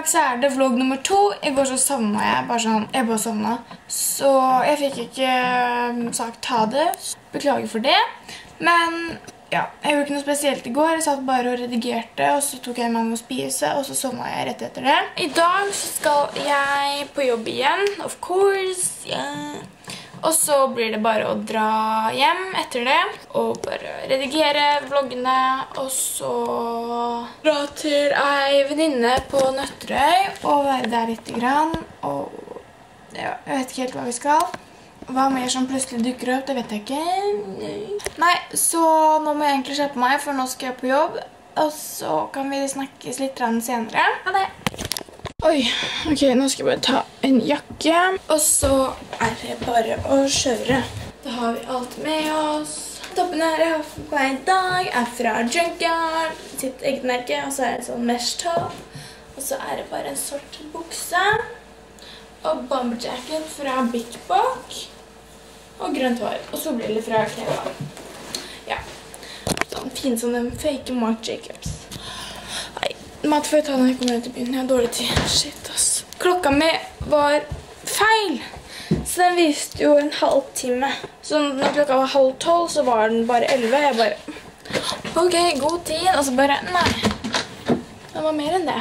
dag så er det vlogg nummer to. I går så sovna jeg. bare sånn, jeg bare sovna. Så jeg fikk ikke um, sagt ha det. Beklager for det. Men ja, jeg gjorde ikke noe spesielt i går. Jeg satt bare og redigerte, og så tok jeg meg noe å spise, og så sovna jeg rett etter det. I dag så skal jeg på jobb igjen, of course. Yeah. Og så blir det bare å dra hjem etter det, og bare redigere vloggene, og så dra til ei venninne på Nøtterøy, og være der litt grann, og ja, jeg vet ikke helt hva vi skal. Hva mer som plutselig dukker opp, det vet jeg ikke. Nei, så nå må jeg egentlig kjøpe meg, for nå skal jeg på jobb, og så kan vi snakkes litt senere. Ha det! Oi, ok, nå skal jeg bare ta en jakke. Og så er bare å kjøre. Da har vi alt med oss. Toppen her jeg har på meg i dag er fra Junkyard, sitt eget merke. Og så er det sånn mesh top. Og så er det bare en sort bukse. Og bomberjacket fra Big Bok. Og grønt hår. Og solbriller fra Kleva. Ja. Sånn fin som den fake Mark Jacobs. Mat får jeg ta når jeg kommer ut i byen. Jeg har dårlig tid. Shit, ass. Klokka mi var feil. Så den viste jo en halvtime. Så når klokka var halv tolv, så var den bare elleve. Jeg bare OK, god tid. Og så bare Nei. Det var mer enn det.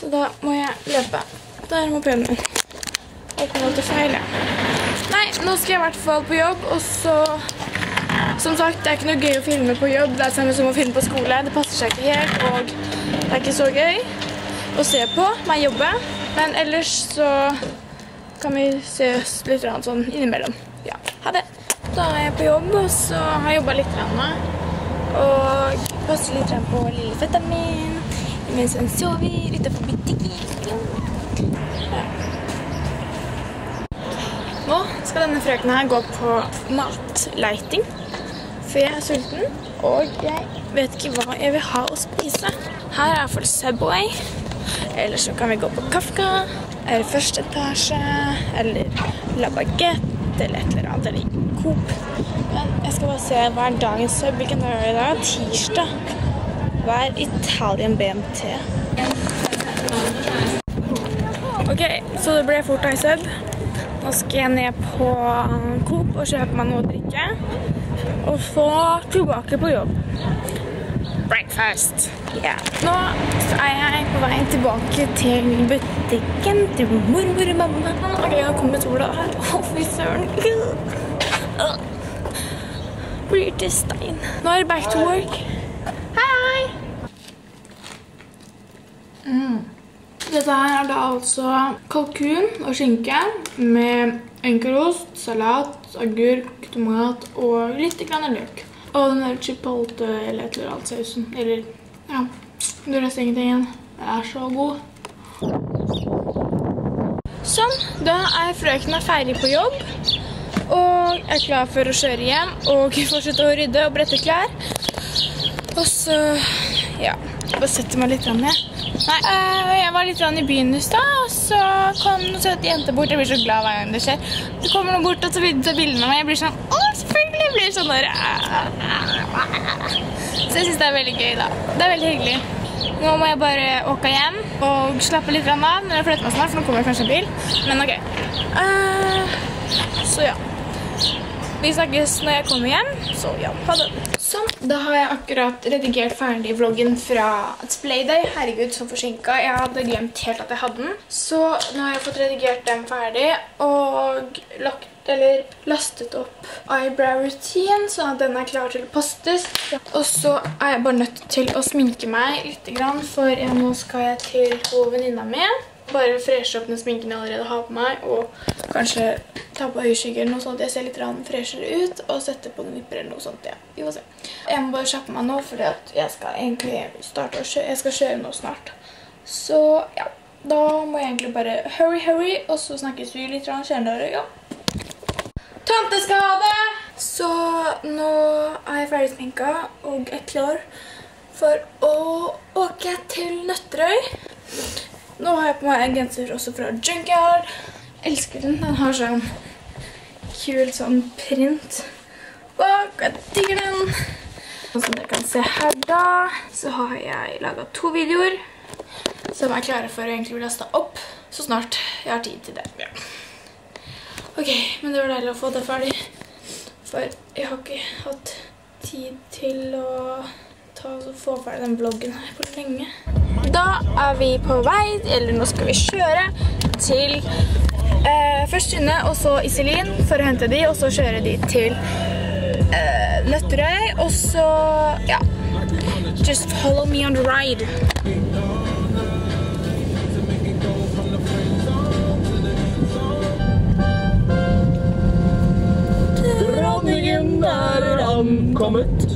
Så da må jeg løpe. Der må pennen min. Jeg noe til feil, ja. Nei, nå skal jeg i hvert fall på jobb, og så Som sagt, det er ikke noe gøy å filme på jobb. Det er samme som å filme på skole. Det passer seg ikke helt, og det er ikke så gøy å se på meg jobbe. Men ellers så kan vi ses litt sånn innimellom. Ja, ha det. Da er jeg på jobb, og så har jeg jobbet litt med. Og passer litt på lille fetteren min mens han sover utenfor butikken. Nå skal denne frøkena her gå på matleiting, for jeg er sulten, og jeg vet ikke hva jeg vil ha å spise. Her er for Subway, eller så kan vi gå på Kafka, eller første etasje, eller La Baguette, eller et eller annet, eller Coop. Men jeg skal bare se hva er dagens sub. Hvilken dag er det i dag? Tirsdag. Hva er Italien BMT? Ok, så det ble fort ei sub. Nå skal jeg ned på Coop og kjøpe meg noe å drikke. Og så tilbake på jobb. Breakfast. Yeah. Nå er jeg på vei tilbake til butikken til mormor og mamma. Ok, har kommet sola her. Å, fy søren. Blir til stein. Nå er det back to work. Hei! Mm. Dette her er da altså kalkun og skinke med enkelost, salat, agurk, tomat og litt løk. Og den der chipotle eller et eller annet sausen. Eller, ja, du resten ingenting igjen. Det er så god. Sånn, da er frøkene ferdig på jobb. Og er klar for å kjøre hjem og fortsette å rydde og brette klær. Og så, ja, bare setter meg litt ned. Nei, øh, jeg var litt i byen i stad, og så kom noen søte jenter bort. Jeg blir så glad hver gang det skjer. Det kommer noen bort og så vil ta bilder med meg. Jeg blir sånn Å, selvfølgelig! Jeg blir sånn der Så jeg syns det er veldig gøy, da. Det er veldig hyggelig. Nå må jeg bare åke hjem og slappe litt av når jeg flytter meg snart, for nå kommer det kanskje en bil. Men OK. Uh, så ja. Vi snakkes når jeg kommer hjem, så ja, ha det. Sånn, da har jeg akkurat redigert ferdig vloggen fra Splayday. Herregud, så forsinka. Jeg hadde glemt helt at jeg hadde den. Så nå har jeg fått redigert den ferdig, og lagt, eller lastet opp eyebrow routine, sånn at den er klar til å postes. Og så er jeg bare nødt til å sminke meg litt, for nå skal jeg til venninna mi. Bare freshe opp den sminken jeg allerede har på meg, og kanskje ta på øyeskygger noe sånt. Jeg ser litt freshere ut, og sette på nipper eller noe sånt. Ja, vi får se. Jeg må bare kjappe meg nå, fordi jeg skal egentlig starte å kjøre. Jeg skal kjøre nå snart. Så ja, da må jeg egentlig bare hurry, hurry, og så snakkes vi litt senere, ja. Tanteskade! Så nå er jeg ferdig sminka og er klar for å åke til Nøtterøy. Nå har jeg på meg en genser også fra Junkyard. Jeg elsker den. Den har sånn kul sånn print bak. Jeg digger den. Og som dere kan se her da, så har jeg laget to videoer. Som er klare for å egentlig bli lastet opp så snart jeg har tid til det. Ja. Ok, men det var deilig å få det ferdig. For jeg har ikke hatt tid til å få ferdig den vloggen her på lenge. Da er vi på vei, eller nå skal vi kjøre til eh, først Synne og så Iselin for å hente de, og så kjøre de til eh, Nøtterøy, og så, ja, just follow me on the ride. Ankommet.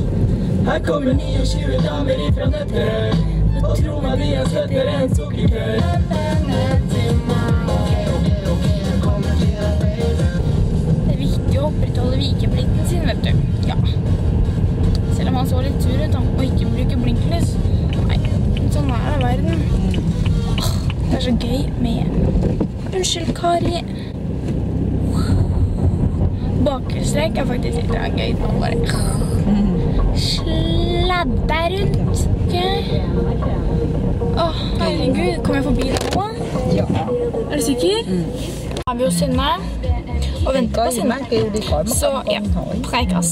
Her kommer 29 damer ifra Nøtterøy. Og tro meg, de er søtere enn sukkertøy. Det er viktig å opprettholde vikeplikten sin, vet du. Ja. Selv om han så litt sur ut da, og ikke bruke blinklys. Nei, sånn er det verden. Det er så gøy med... Unnskyld, Kari. Bakhjulstrekk er faktisk litt gøy. Nå bare sladde rundt. Å, herregud. Kommer jeg forbi deg nå? Ja. Er du sikker? Da er vi hos Synne og venter på Synne. Så ja, prekas.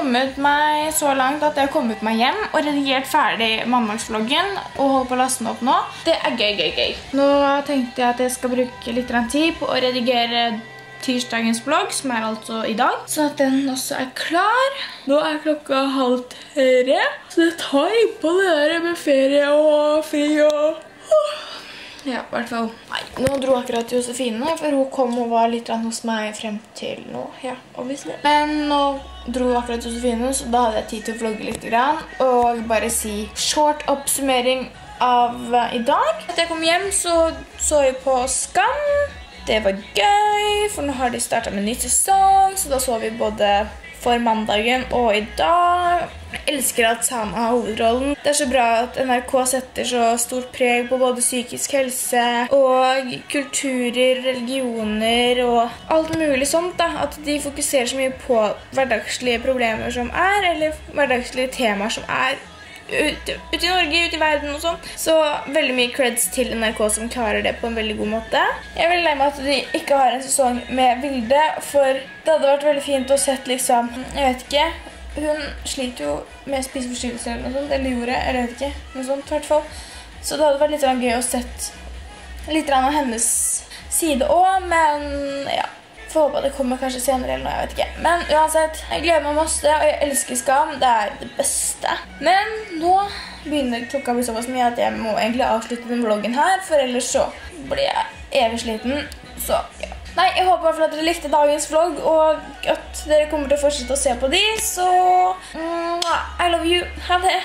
Kommet meg så langt at jeg har kommet meg hjem og redigert ferdig mandagsvloggen og holder på å laste opp nå. Det er gøy, gøy, gøy. Nå tenkte jeg at jeg skal bruke litt tid på å redigere tirsdagens vlogg, som er altså i dag. Så at den også er klar. Nå er klokka halv tre, så det tar innpå det der med ferie og fri og... Ja, i hvert fall. Nei, nå dro akkurat Josefine, for hun kom og var litt hos meg frem til nå. Ja, obviously. Men nå dro akkurat Josefine, så da hadde jeg tid til å vlogge litt grann, og bare si short oppsummering av eh, i dag. Etter jeg kom hjem, så så jeg på Skam. Det var gøy, for nå har de startet med en ny sesong, så da så vi både for mandagen og i dag. Elsker at Sana har hovedrollen. Det er så bra at NRK setter så stort preg på både psykisk helse og kulturer, religioner og alt mulig sånt. da. At de fokuserer så mye på hverdagslige problemer som er, eller hverdagslige temaer som er ute, ut i Norge, ute i verden og sånn. Så veldig mye creds til NRK som klarer det på en veldig god måte. Jeg er veldig lei meg at de ikke har en sesong med Vilde, for det hadde vært veldig fint å sett liksom Jeg vet ikke. Hun sliter jo med spiseforstyrrelser eller noe sånt. Eller gjorde, eller jeg vet ikke. Noe sånt, hvert fall. Så det hadde vært litt gøy å sett litt av hennes side òg, men ja. Får håpe at det kommer kanskje senere eller noe, jeg vet ikke. Men uansett, jeg gleder meg masse, og jeg elsker Skam. Det er det beste. Men nå begynner klokka å bli såpass mye at jeg må egentlig avslutte den vloggen her, for ellers så blir jeg evig sliten. Så ja. Nei, jeg håper i hvert fall at dere likte dagens vlogg, og at dere kommer til å fortsette å se på de, så mm, I love you. Ha det!